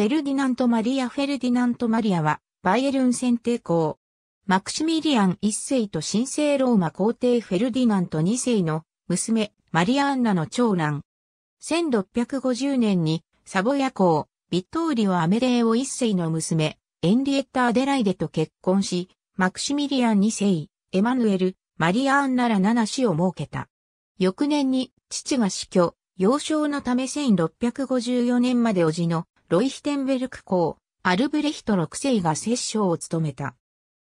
フェルディナント・マリア・フェルディナント・マリアは、バイエルン選定公。マクシミリアン一世と神聖ローマ皇帝フェルディナント二世の娘、マリア・アンナの長男。1650年に、サボヤ公、ビットーリオ・アメデーオ一世の娘、エンリエッタ・アデライデと結婚し、マクシミリアン二世、エマヌエル、マリア・アンナら七子を設けた。翌年に、父が死去、幼少のため1654年まで叔父のロイヒテンベルク公、アルブレヒト6世が摂政を務めた。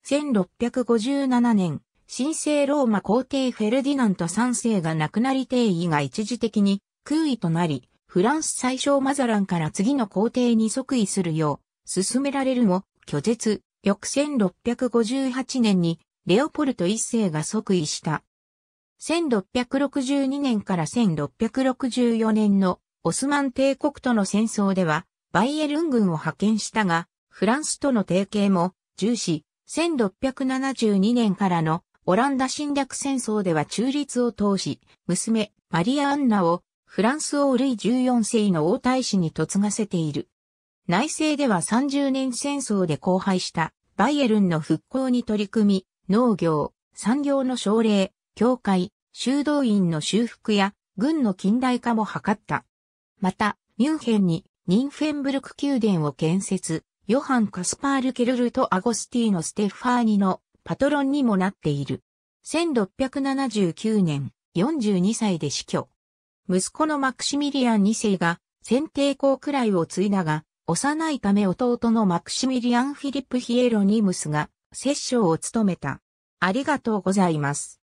1657年、神聖ローマ皇帝フェルディナント3世が亡くなり帝位が一時的に空位となり、フランス最小マザランから次の皇帝に即位するよう進められるも、拒絶、翌1658年にレオポルト1世が即位した。1662年から1664年のオスマン帝国との戦争では、バイエルン軍を派遣したが、フランスとの提携も重視、1672年からのオランダ侵略戦争では中立を通し、娘、マリア・アンナをフランス王ルイ14世の王太子に嫁がせている。内政では30年戦争で荒廃したバイエルンの復興に取り組み、農業、産業の奨励、教会、修道院の修復や軍の近代化も図った。また、ミュンヘンにニンフェンブルク宮殿を建設、ヨハン・カスパール・ケルルとアゴスティーノ・ステファーニのパトロンにもなっている。1679年、42歳で死去。息子のマクシミリアン2世が先帝公くらいを継いだが、幼いため弟のマクシミリアン・フィリップ・ヒエロニムスが摂政を務めた。ありがとうございます。